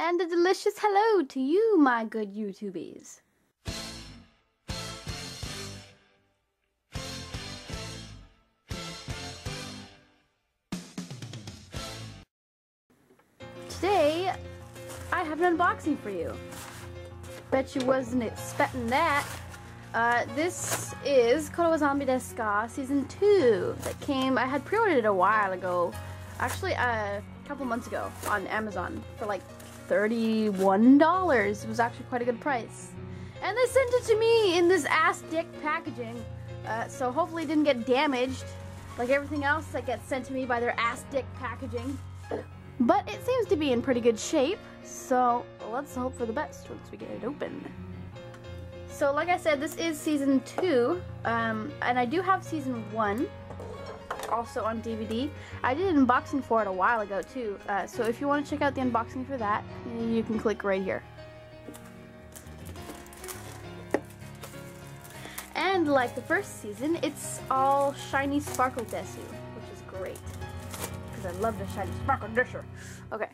And a delicious hello to you, my good YouTubies. Today, I have an unboxing for you. Bet you wasn't expecting that. Uh, this is Kore Zombie desu ka Season 2 that came, I had pre-ordered it a while ago. Actually, uh, a couple months ago on Amazon for like $31. It was actually quite a good price. And they sent it to me in this ass dick packaging. Uh, so hopefully it didn't get damaged like everything else that gets sent to me by their ass dick packaging. But it seems to be in pretty good shape, so let's hope for the best once we get it open. So like I said, this is season two, um, and I do have season one also on DVD. I did an unboxing for it a while ago too, uh, so if you want to check out the unboxing for that, you can click right here. And like the first season, it's all shiny sparkle desu, which is great. Because I love the shiny sparkle desu. Okay.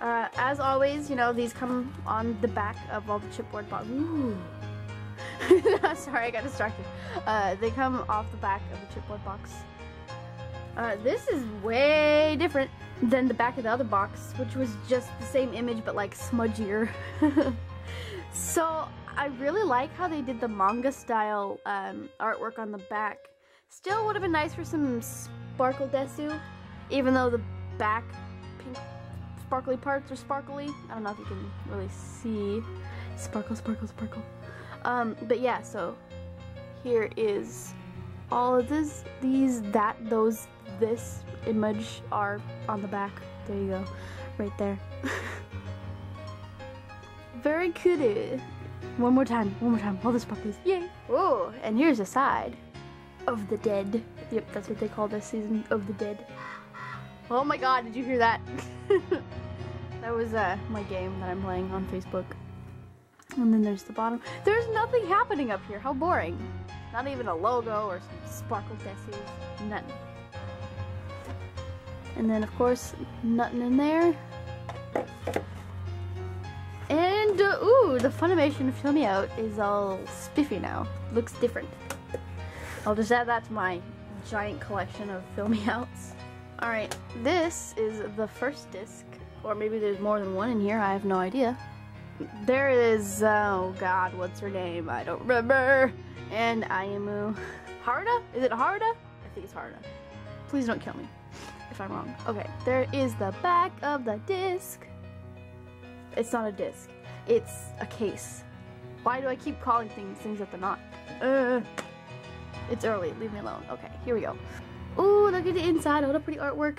Uh, as always, you know, these come on the back of all the chipboard boxes. Sorry, I got distracted. Uh, they come off the back of the chipboard box. Uh, this is way different than the back of the other box, which was just the same image but like smudgier. so I really like how they did the manga style um, artwork on the back. Still would have been nice for some sparkle desu, even though the back pink sparkly parts are sparkly. I don't know if you can really see. Sparkle, sparkle, sparkle. Um, but yeah, so here is all of this, these, that, those, this image are on the back. There you go, right there. Very cool. One more time, one more time. All this up, please. Yay! Oh, and here's a side of the dead. Yep, that's what they call this season of the dead. Oh my god, did you hear that? that was uh, my game that I'm playing on Facebook. And then there's the bottom. There's nothing happening up here. How boring. Not even a logo or some sparkle desus. Nothing. And then, of course, nothing in there. And, uh, ooh, the Funimation Fill Me Out is all spiffy now. Looks different. I'll just add that to my giant collection of Fill Me Outs. Alright, this is the first disc. Or maybe there's more than one in here, I have no idea. There is, oh god, what's her name? I don't remember. And Ayumu. Haruda? Is it Haruda? I think it's Haruda. Please don't kill me if I'm wrong. Okay, there is the back of the disc. It's not a disc. It's a case. Why do I keep calling things things that they're not? Uh, it's early. Leave me alone. Okay, here we go. Ooh, look at the inside. What a pretty artwork.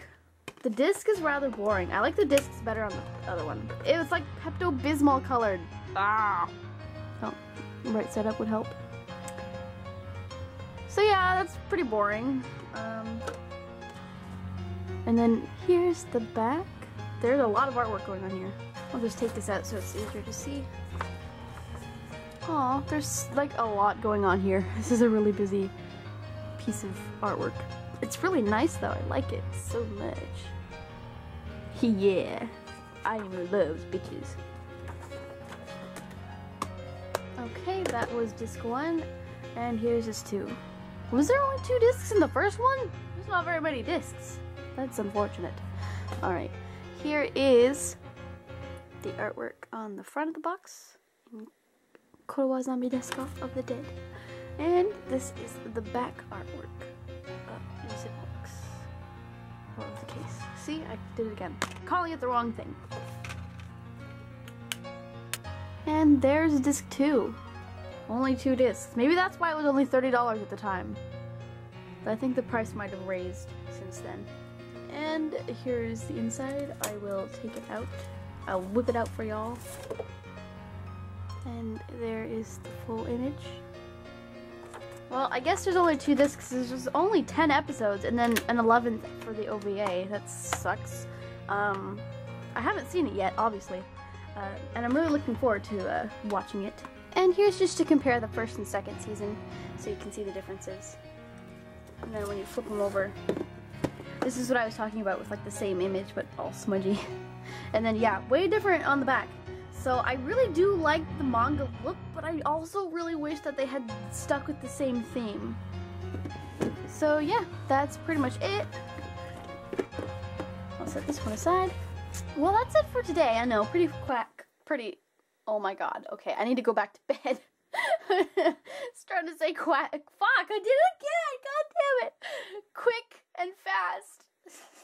The disc is rather boring. I like the discs better on the other one. It was like Pepto-Bismol colored. Ah. Oh, right setup would help. So yeah, that's pretty boring. Um, and then here's the back. There's a lot of artwork going on here. I'll just take this out so it's easier to see. Aw, there's like a lot going on here. This is a really busy piece of artwork. It's really nice though, I like it so much. yeah, I loves bitches. Okay, that was disc one, and here's disc two. Was there only two discs in the first one? There's not very many discs. That's unfortunate. Alright, here is the artwork on the front of the box. Kore wa Zombie desu ka of the Dead. And this is the back artwork. The case? See, I did it again. Calling it the wrong thing. And there's disc two. Only two discs. Maybe that's why it was only $30 at the time. But I think the price might have raised since then. And here's the inside. I will take it out. I'll whip it out for y'all. And there is the full image. Well, I guess there's only two discs. There's only 10 episodes and then an 11th for the OVA. That sucks. Um, I haven't seen it yet, obviously. Uh, and I'm really looking forward to uh, watching it. And here's just to compare the first and second season so you can see the differences. And then when you flip them over, this is what I was talking about with like the same image but all smudgy. And then, yeah, way different on the back. So I really do like the manga look, but I also really wish that they had stuck with the same theme. So yeah, that's pretty much it. I'll set this one aside. Well, that's it for today. I know, pretty quack, pretty, oh my god. Okay, I need to go back to bed. Starting to say quack, fuck, I did it again, god damn it. Quick and fast.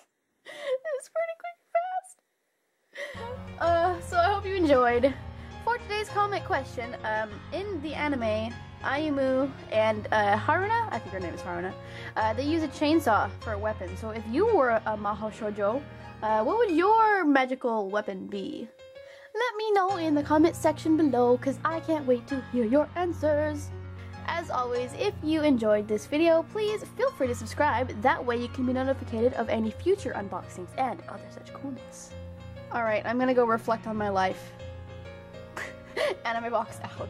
enjoyed. For today's comment question, um, in the anime, Ayumu and uh, Haruna, I think her name is Haruna, uh, they use a chainsaw for a weapon. So if you were a Mahou Shoujo, uh, what would your magical weapon be? Let me know in the comment section below because I can't wait to hear your answers. As always, if you enjoyed this video, please feel free to subscribe. That way you can be notified of any future unboxings and other such coolness. Alright, I'm gonna go reflect on my life. Anime Box out.